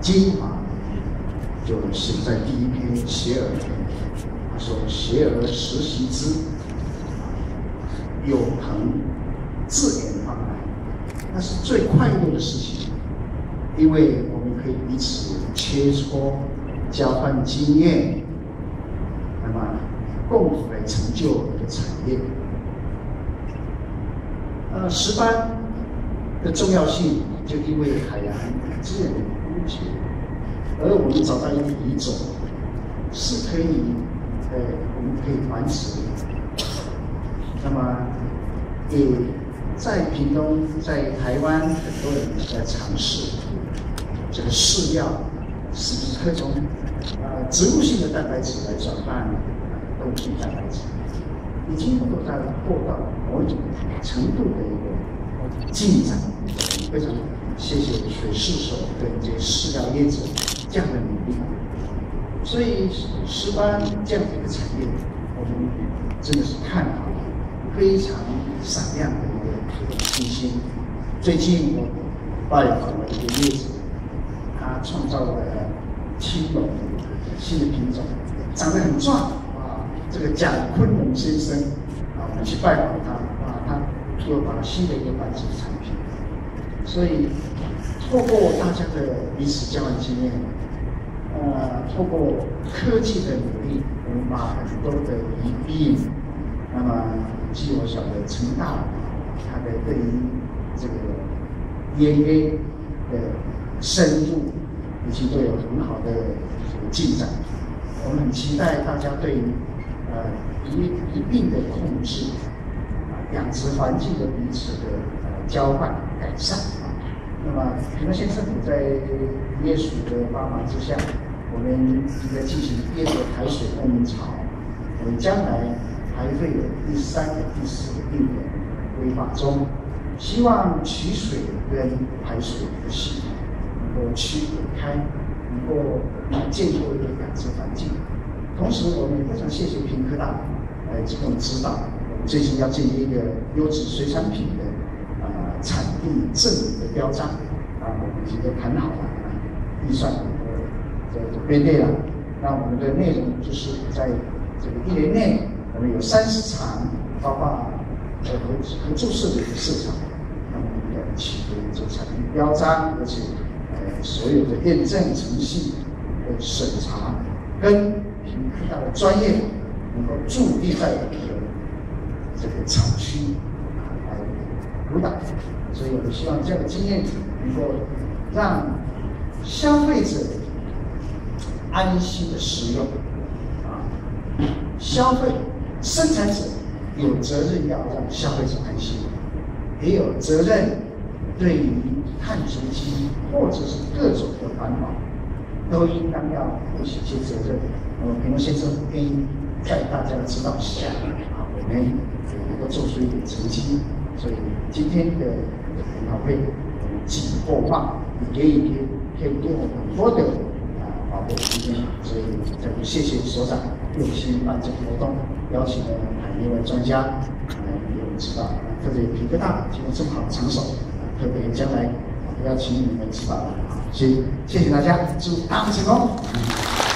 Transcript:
精华就写在第一篇邪而篇。他说：“邪而时习之，有朋自远方来，那是最快乐的事情，因为我们可以彼此切磋、交换经验，那么共同来成就一个产业。呃，十班的重要性，就因为海洋资源的枯竭，而我们找到一个遗种，是可以，呃，我们可以繁殖。那么，也在屏东，在台湾，很多人在尝试这个饲料是不是可以从呃植物性的蛋白质来转换动物性蛋白质，已经能够在做到某种程度的一个进展。非常谢谢水市所跟这些饲料业者这样的努力。所以石斑这样的一个产业，我们真的是看好。非常闪亮的一个信心。最近我拜访了一个叶子，他创造了青龙新的品种，长得很壮啊。这个蒋昆龙先生啊，我们去拜访，他又把新的一个繁殖产品。所以，透过大家的彼此交换经验，呃，透过科技的努力，我们把很多的疑病，那么。据我晓得，成大它的对于这个 DNA 的深入，已经都有很好的这个进展。我们很期待大家对于呃一一病的控制，养殖环境的彼此的呃交换改善啊。那么，屏东县政府在业署的帮忙之下，我们应该进行业的排水共鸣槽，我们将来。还会有第三个、第四个定点规划中，希望取水跟排水的系统能够区隔开，能够建构一个养殖环境。同时，我们也非常谢谢平科大来提供指导。最近要建立一个优质水产品的啊产地证明的标章，啊，我们已经都谈好了，预算这个编列了。那我们的内容就是在这个一年内。我们有三十场，包括呃合合作社的一个市场，那么我们要取得这产品标章，而且呃所有的验证程序的审查跟评科大的专业能够助力在这个厂区来辅导，所以我们希望这样的经验能够让消费者安心的使用啊，消费。生产者有责任要让消费者安心，也有责任对于碳足迹或者是各种的环保，都应当要负起一些责任。那么平东先生愿意在大家的指导下，啊，我们也能够做出一点成绩。所以今天的研讨会，我们寄予厚望，也给予可以给我们很多的啊宝贵时间。所以再次谢谢所长用心办这个活动。邀请了海内外专家来给我们指导，特别皮科大提供这么好的场所，特别将来邀请你们指导，所以谢谢大家，祝大会成功。